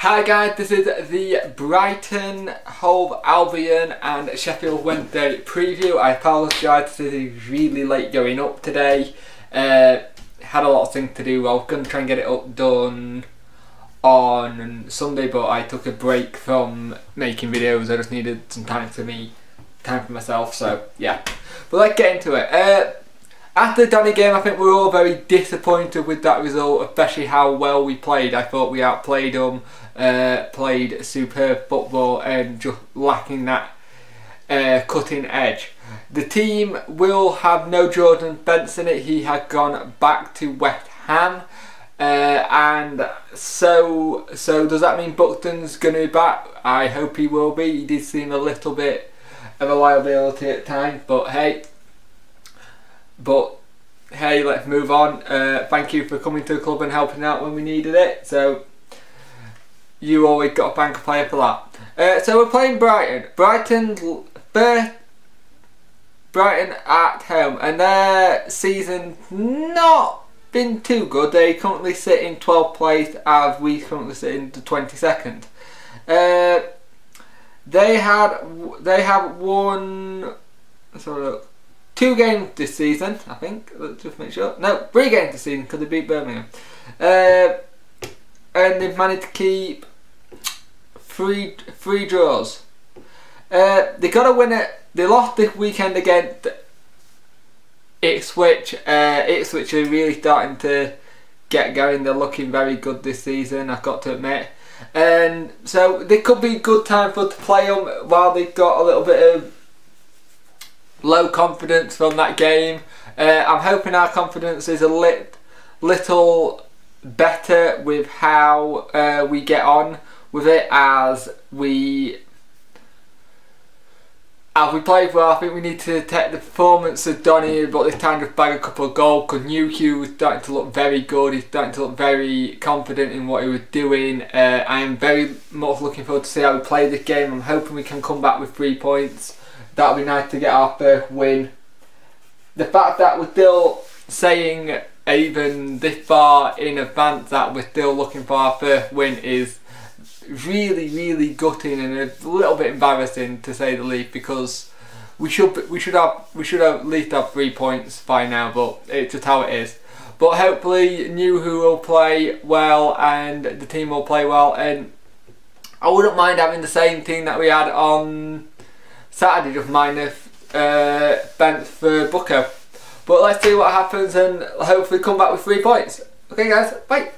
Hi guys, this is the Brighton, Hove Albion and Sheffield Wednesday preview. I apologise, this is really late going up today. Uh, had a lot of things to do. I was going to try and get it up done on Sunday, but I took a break from making videos. I just needed some time for me, time for myself. So yeah, but let's get into it. Uh, after the Donny game, I think we were all very disappointed with that result, especially how well we played. I thought we outplayed them, uh, played superb football, and just lacking that uh, cutting edge. The team will have no Jordan Spence in it. He had gone back to West Ham. Uh, and so, so does that mean Buxton's going to be back? I hope he will be. He did seem a little bit of a liability at times, but hey, but hey, let's move on. Uh, thank you for coming to the club and helping out when we needed it. So you always got a bank player for that. Uh, so we're playing Brighton. Brighton, Brighton at home, and their season not been too good. They currently sit in 12th place, as we currently sit in the 22nd. Uh, they had they have won. A look two games this season, I think. Let's just make sure. No, three games this season because they beat Birmingham. Uh, and they've managed to keep three three draws. Uh, they got to win it. They lost this weekend against Ipswich. Uh, Ipswich are really starting to get going. They're looking very good this season. I've got to admit. And so they could be a good time for to play them while they've got a little bit of low confidence from that game. Uh, I'm hoping our confidence is a lit, little better with how uh, we get on with it as we as we play well, I think we need to take the performance of Donny, but this time just bag a couple of goals because Nuhiu was starting to look very good. He's starting to look very confident in what he was doing. Uh, I am very much looking forward to see how we play this game. I'm hoping we can come back with three points that would be nice to get our first win. The fact that we're still saying even this far in advance that we're still looking for our first win is really, really gutting and a little bit embarrassing to say the least because we should we should have we should have at least have three points by now, but it's just how it is. But hopefully, Nuhiu will play well and the team will play well, and I wouldn't mind having the same team that we had on Saturday just minus uh, bench for Booker. But let's see what happens and hopefully come back with three points. Okay guys, bye.